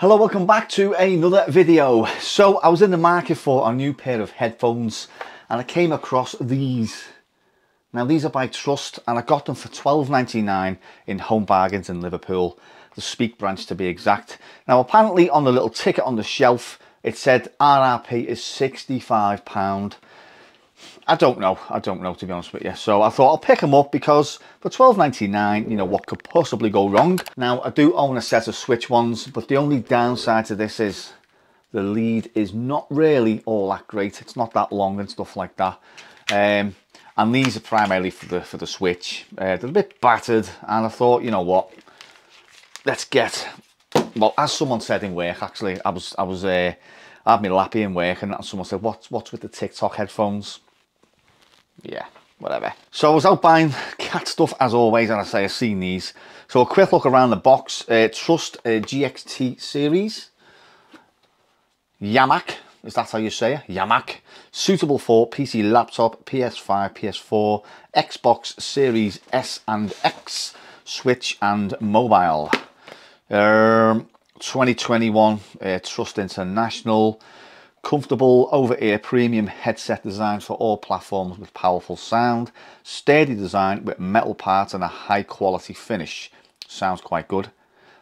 Hello, welcome back to another video. So I was in the market for a new pair of headphones and I came across these. Now these are by Trust and I got them for $12.99 in Home Bargains in Liverpool, the Speke branch to be exact. Now apparently on the little ticket on the shelf it said RRP is £65 I don't know. I don't know, to be honest with you. So I thought I'll pick them up because for twelve ninety nine, you know, what could possibly go wrong? Now, I do own a set of Switch ones, but the only downside to this is the lead is not really all that great. It's not that long and stuff like that. Um, and these are primarily for the for the Switch. Uh, they're a bit battered, and I thought, you know what, let's get. Well, as someone said in work, actually, I was I was uh, I had my lappy in work, and someone said, "What's what's with the TikTok headphones?" Yeah, whatever. So I was out buying cat stuff as always, and I say I've seen these. So a quick look around the box. Uh, Trust uh, GXT series. Yamac, is that how you say it? Yamac. Suitable for PC laptop, PS5, PS4, Xbox Series S and X, Switch and mobile. Um, 2021 uh, Trust International. Comfortable over-ear premium headset design for all platforms with powerful sound. Sturdy design with metal parts and a high quality finish. Sounds quite good.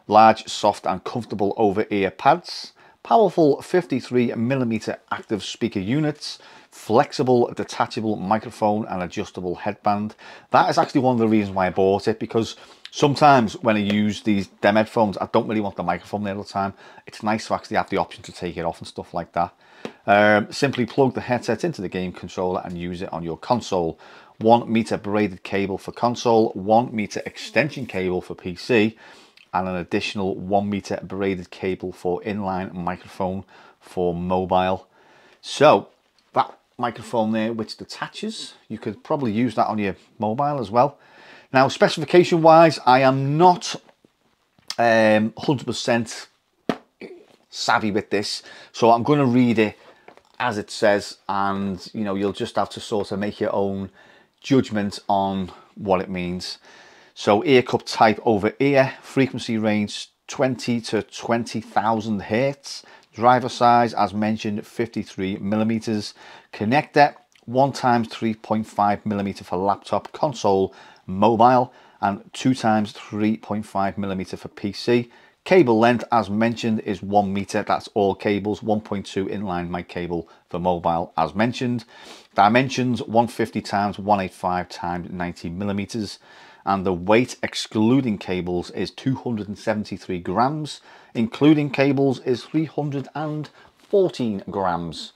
Large, soft and comfortable over-ear pads. Powerful 53mm active speaker units. Flexible detachable microphone and adjustable headband. That is actually one of the reasons why I bought it because sometimes when I use these dem headphones, I don't really want the microphone there all the time. It's nice to actually have the option to take it off and stuff like that. Um, simply plug the headset into the game controller and use it on your console. 1 meter braided cable for console, 1 meter extension cable for PC, and an additional 1 meter braided cable for inline microphone for mobile. So that microphone there which detaches, you could probably use that on your mobile as well. Now specification wise, I am not 100% um, savvy with this, so I'm going to read it as it says and you know you'll just have to sort of make your own judgment on what it means. So ear cup type over ear frequency range 20 to 20,000 hertz. Driver size as mentioned 53 millimeters. Connector 1 times 3.5 millimeter for laptop console mobile and 2 times 3.5 millimeter for PC Cable length, as mentioned, is one meter. That's all cables. 1.2 inline mic cable for mobile, as mentioned. Dimensions, 150 times 185 times 90 millimeters. And the weight, excluding cables, is 273 grams. Including cables is 314 grams.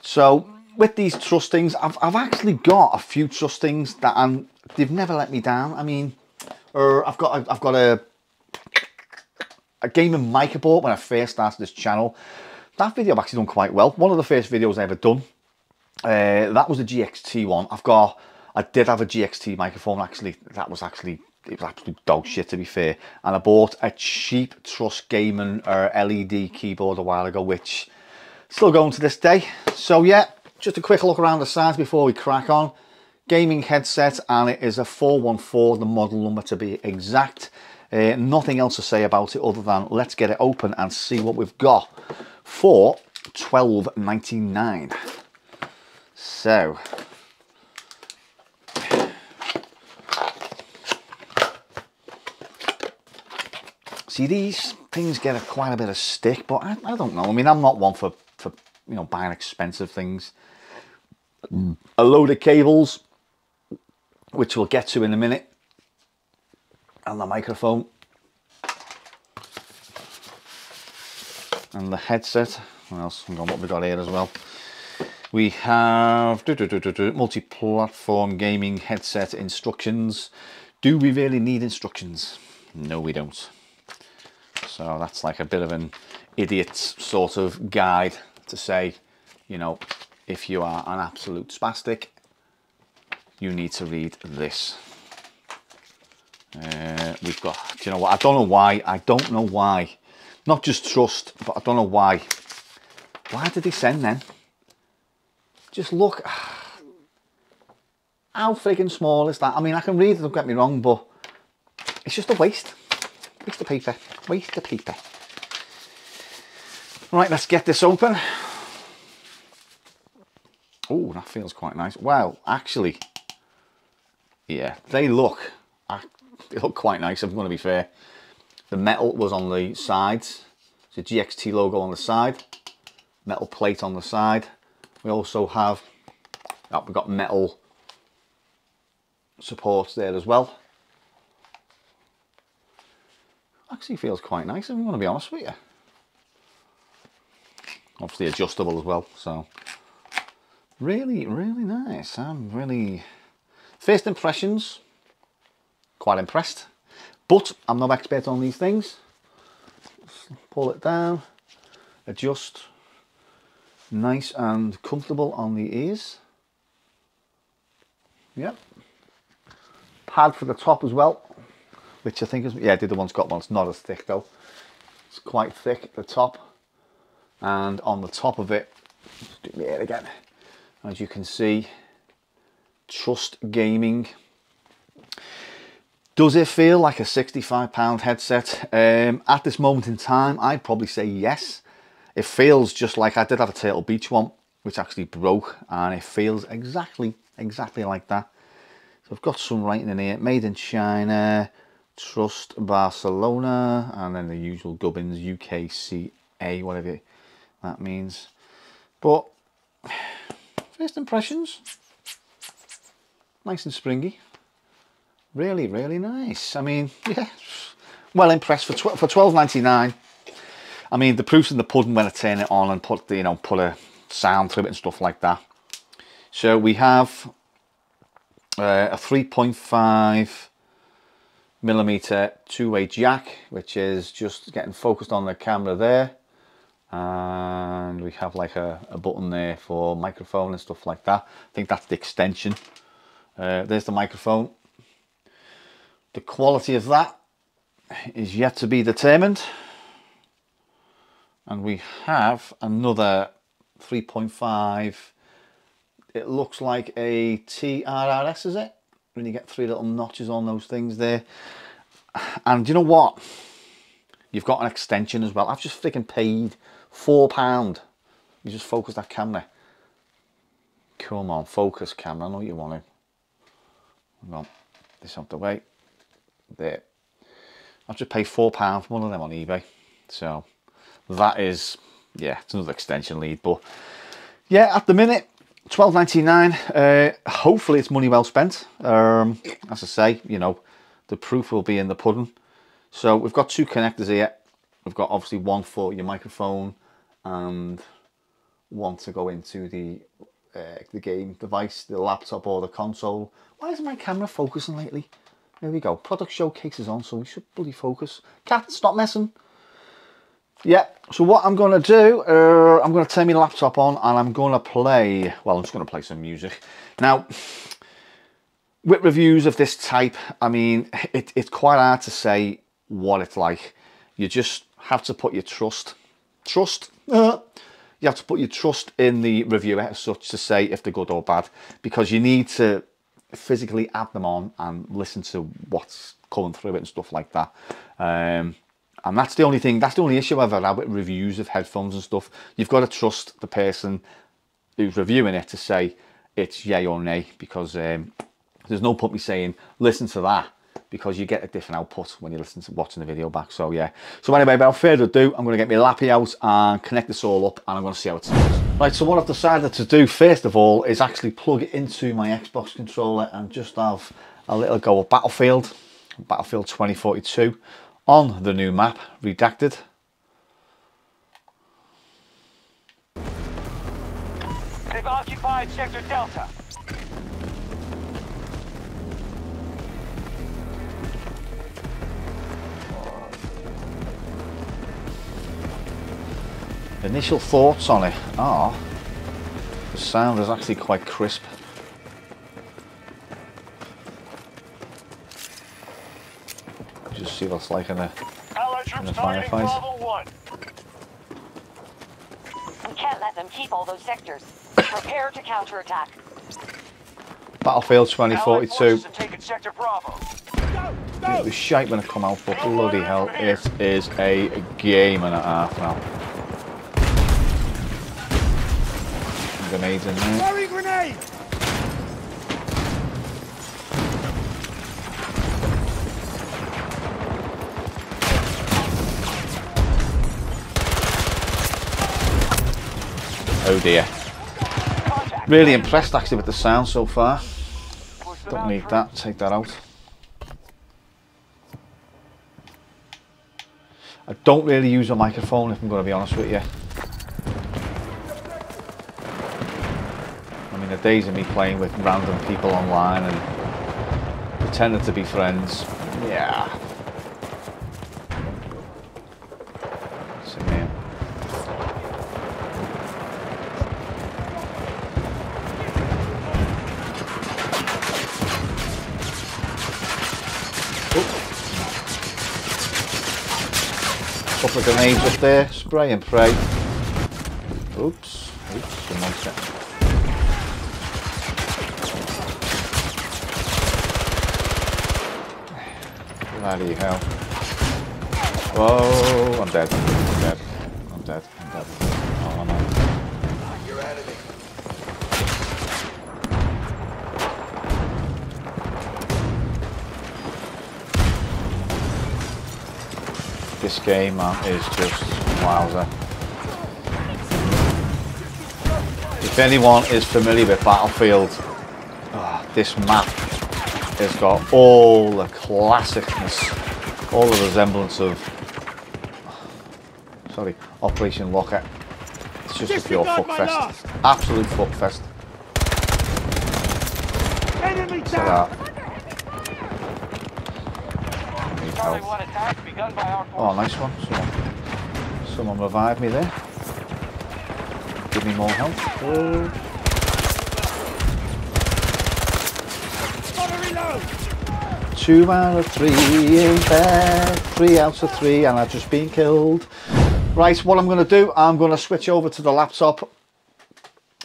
So with these trustings, I've, I've actually got a few trustings that I'm, they've never let me down. I mean, or I've got I've got a a I bought when I first started this channel. That video I've actually done quite well. One of the first videos I ever done. Uh, that was a GXT one. I've got, I did have a GXT microphone actually. That was actually, it was absolute dog shit to be fair. And I bought a cheap Trust Gaming uh, LED keyboard a while ago, which still going to this day. So yeah, just a quick look around the sides before we crack on. Gaming headset and it is a 414, the model number to be exact. Uh, nothing else to say about it other than let's get it open and see what we've got for 12.99. So see these things get a, quite a bit of stick but I, I don't know. I mean I'm not one for for you know buying expensive things. A load of cables which we'll get to in a minute and the microphone. And the headset. What else hang on what we got here as well? We have multi-platform gaming headset instructions. Do we really need instructions? No we don't. So that's like a bit of an idiot sort of guide to say you know if you are an absolute spastic you need to read this uh, we've got, do you know what, I don't know why, I don't know why. Not just trust, but I don't know why. Why did they send them? Just look, how frigging small is that? I mean, I can read it, don't get me wrong, but it's just a waste. Waste of paper, waste of paper. Right, let's get this open. Oh, that feels quite nice. Well, actually, yeah, they look, they look quite nice, I'm going to be fair. The metal was on the sides. It's a GXT logo on the side. Metal plate on the side. We also have, oh, we've got metal supports there as well. Actually feels quite nice, I'm going to be honest with you. Obviously adjustable as well, so really, really nice. I'm really, first impressions, quite impressed. But I'm no expert on these things. pull it down, adjust, nice and comfortable on the ears. Yep. Pad for the top as well, which I think is, yeah, the other one's got one, it's not as thick though. It's quite thick at the top. And on the top of it, do again, as you can see, Trust Gaming does it feel like a 65 pound headset? Um, at this moment in time, I'd probably say yes. It feels just like I did have a Turtle Beach one, which actually broke, and it feels exactly, exactly like that. So I've got some writing in here, made in China, Trust Barcelona, and then the usual gubbins, UKCA, whatever that means. But, first impressions, nice and springy really, really nice. I mean, yeah, well impressed for tw for twelve ninety nine. I mean, the proof's in the pudding when I turn it on and put the, you know put a sound through it and stuff like that. So we have uh, a three point five millimeter two-way jack, which is just getting focused on the camera there. And we have like a, a button there for microphone and stuff like that. I think that's the extension. Uh, there's the microphone the quality of that is yet to be determined. And we have another 3.5. It looks like a TRRS, is it? When you get three little notches on those things there. And you know what? You've got an extension as well. I've just freaking paid £4. You just focus that camera. Come on, focus camera. I know you want to. Hang on, this out the way there. I've just paid £4 for one of them on eBay. So that is, yeah, it's another extension lead. But yeah, at the minute, twelve ninety nine. Uh, hopefully it's money well spent. Um, as I say, you know, the proof will be in the pudding. So we've got two connectors here. We've got obviously one for your microphone and one to go into the uh, the game device, the laptop or the console. Why isn't my camera focusing lately? There we go. Product showcase is on, so we should bloody focus. Cat, stop messing. Yeah, so what I'm going to do, uh, I'm going to turn my laptop on and I'm going to play, well, I'm just going to play some music. Now, with reviews of this type, I mean, it, it's quite hard to say what it's like. You just have to put your trust, trust, uh, you have to put your trust in the reviewer as such to say if they're good or bad, because you need to physically add them on and listen to what's coming through it and stuff like that. Um, and that's the only thing, that's the only issue I've had with reviews of headphones and stuff. You've got to trust the person who's reviewing it to say it's yay or nay because um, there's no point me saying, listen to that because you get a different output when you listen to watching the video back. So yeah. So anyway, without further ado, I'm going to get my lappy out and connect this all up and I'm going to see how it sounds. Right, so what I've decided to do first of all is actually plug it into my Xbox controller and just have a little go of Battlefield, Battlefield 2042 on the new map, Redacted. They've occupied Sector Delta. Initial thoughts on it are the sound is actually quite crisp. Just see what's like in a, in a firefight. We can't let them keep all those sectors. Prepare to counterattack. Battlefield 2042. It was shite when it come out, but bloody hell, it is a game and a half now. Grenades in there. Throwing grenade! Oh dear. Really impressed actually with the sound so far. Don't need that, take that out. I don't really use a microphone if I'm going to be honest with you. I mean the days of me playing with random people online and pretending to be friends, yeah. So, man. Couple of grenades up there, spray and pray. Oops, oops, someone Bloody hell. Whoa, I'm dead. I'm dead. I'm dead. I'm dead. Oh no. You're out of it. This game, man, is just wowzer. If anyone is familiar with Battlefield, ah, this map has got all the classicness, all the resemblance of, sorry, Operation Locker. It's just a pure fuckfest. Absolute fuckfest. Enemy Look down! that. Need help. 1 attack begun by our Oh, nice one. Someone, someone revived me there. Give me more health. Oh. Two out of three in bed. Three out of three, and I've just been killed. Right, what I'm going to do, I'm going to switch over to the laptop.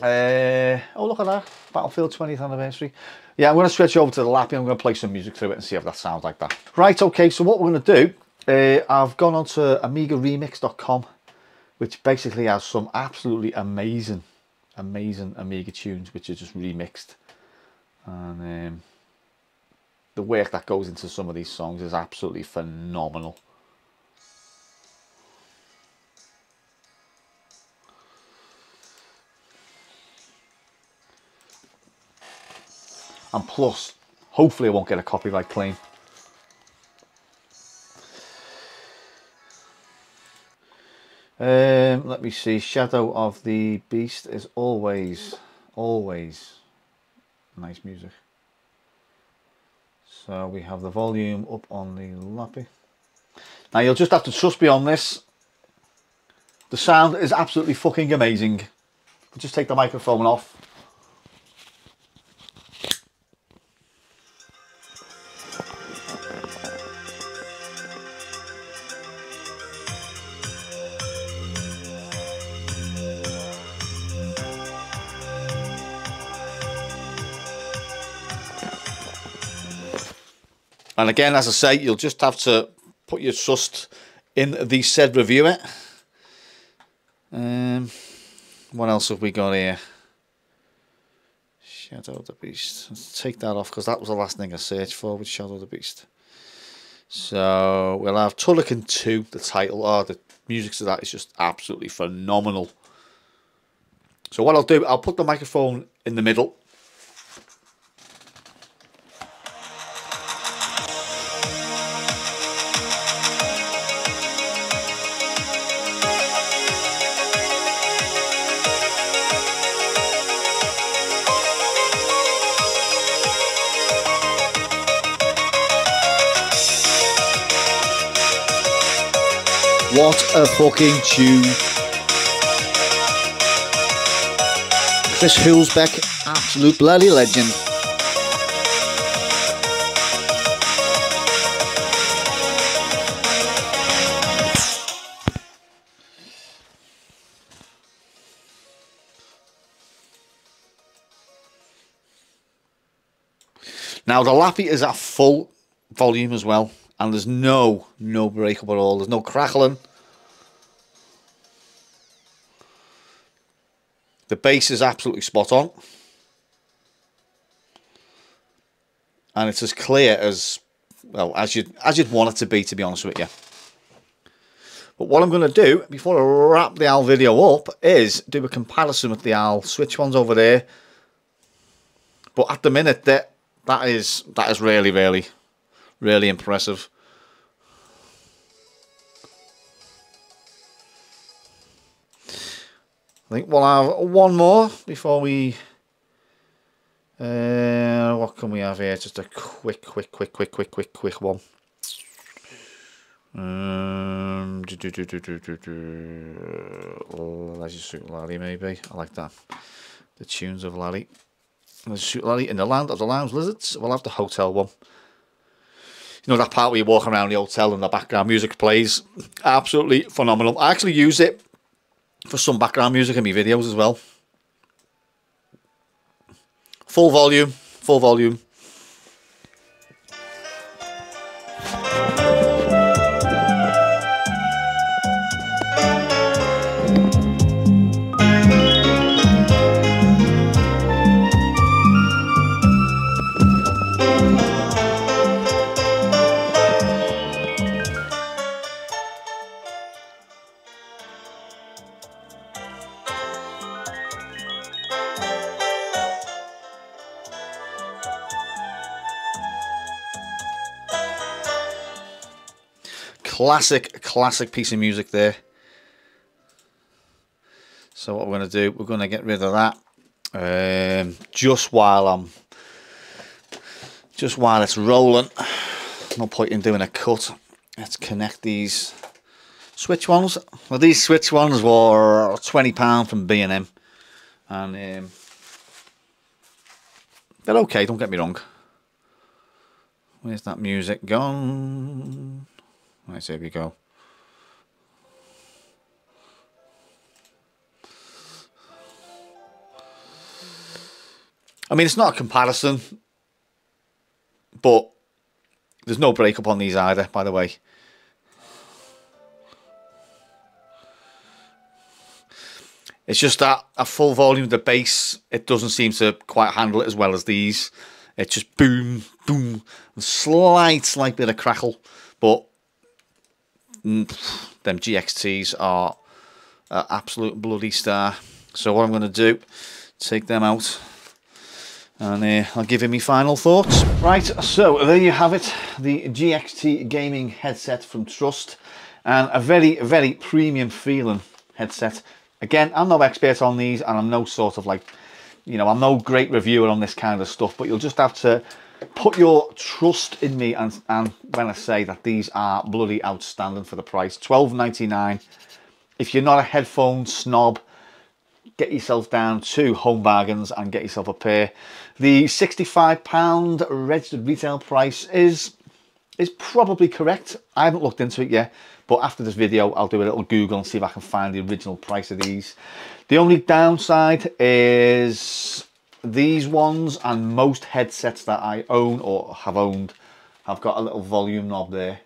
Uh, oh, look at that. Battlefield 20th anniversary. Yeah, I'm going to switch over to the lap and I'm going to play some music through it and see if that sounds like that. Right, okay, so what we're going to do, uh, I've gone on to AmigaRemix.com, which basically has some absolutely amazing, amazing Amiga tunes, which are just remixed. And um, the work that goes into some of these songs is absolutely phenomenal. And plus, hopefully I won't get a copyright claim. Um, let me see. Shadow of the Beast is always, always nice music. So we have the volume up on the lappy. Now you'll just have to trust me on this. The sound is absolutely fucking amazing. Just take the microphone off. And again, as I say, you'll just have to put your trust in the said reviewer. Um, what else have we got here? Shadow of the Beast. Let's take that off because that was the last thing I searched for with Shadow of the Beast. So we'll have Turrican 2, the title. Oh, the music to that is just absolutely phenomenal. So what I'll do, I'll put the microphone in the middle. A fucking tune. Chris Hulsbeck, absolute bloody legend. Now the lappy is at full volume as well, and there's no no breakup at all. There's no crackling. The bass is absolutely spot on. And it's as clear as well as you as you'd want it to be to be honest with you. But what I'm going to do before I wrap the AL video up is do a comparison with the AL switch ones over there. But at the minute that that is that is really really really impressive. I think we'll have one more before we. Uh, what can we have here? Just a quick, quick, quick, quick, quick, quick, quick one. Um, do, do, do, do, do, do, do. Oh, Leisure Suit Larry, maybe. I like that. The tunes of Larry. Leisure Suit Larry in the land of the lounge lizards. We'll have the hotel one. You know that part where you walk around the hotel and the background music plays. Absolutely phenomenal. I actually use it for some background music in my videos as well. Full volume, full volume. Classic, classic piece of music there. So what we're going to do, we're going to get rid of that um, just while I'm, just while it's rolling. No point in doing a cut. Let's connect these switch ones. Well, these switch ones were £20 from B&M. And um, they're okay, don't get me wrong. Where's that music gone? There we go. I mean, it's not a comparison, but there's no breakup on these either, by the way. It's just that a full volume of the bass, it doesn't seem to quite handle it as well as these. It's just boom, boom, slight, slight bit of crackle, but them GXTs are absolute bloody star. So what I'm going to do, take them out and uh, I'll give you my final thoughts. Right, so there you have it, the GXT gaming headset from Trust and a very, very premium feeling headset. Again, I'm no expert on these and I'm no sort of like, you know, I'm no great reviewer on this kind of stuff, but you'll just have to put your trust in me and, and when I say that these are bloody outstanding for the price. twelve ninety nine. If you're not a headphone snob, get yourself down to Home Bargains and get yourself a pair. The £65 registered retail price is is probably correct. I haven't looked into it yet, but after this video, I'll do a little Google and see if I can find the original price of these. The only downside is these ones and most headsets that I own or have owned have got a little volume knob there.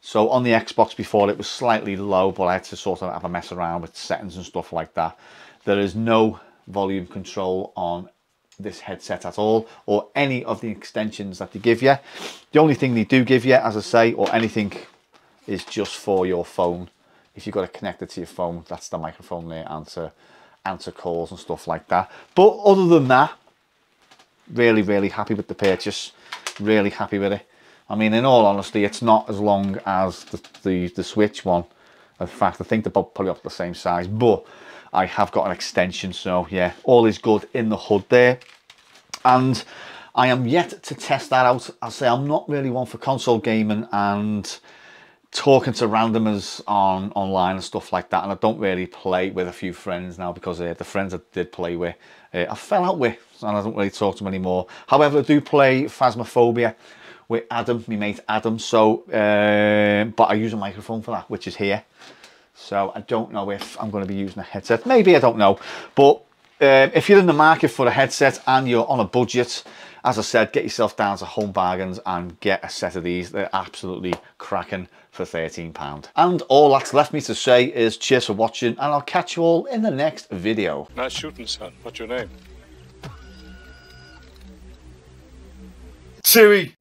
So on the Xbox before it was slightly low, but I had to sort of have a mess around with settings and stuff like that. There is no volume control on this headset at all or any of the extensions that they give you. The only thing they do give you, as I say, or anything is just for your phone. If you've got to it to your phone, that's the microphone there, answer, answer calls and stuff like that. But other than that, really, really happy with the purchase. Really happy with it. I mean, in all honesty, it's not as long as the, the, the Switch one. In fact, I think they're probably up the same size, but I have got an extension. So yeah, all is good in the hood there. And I am yet to test that out. I say I'm not really one for console gaming and talking to randomers on online and stuff like that. And I don't really play with a few friends now because uh, the friends I did play with, uh, I fell out with and I don't really talk to them anymore. However, I do play Phasmophobia with Adam, my mate Adam. So, uh, but I use a microphone for that, which is here. So I don't know if I'm going to be using a headset. Maybe, I don't know. But uh, if you're in the market for a headset and you're on a budget as I said, get yourself down to Home Bargains and get a set of these. They're absolutely cracking for £13. And all that's left me to say is cheers for watching and I'll catch you all in the next video. Nice shooting, son. What's your name? Chewy!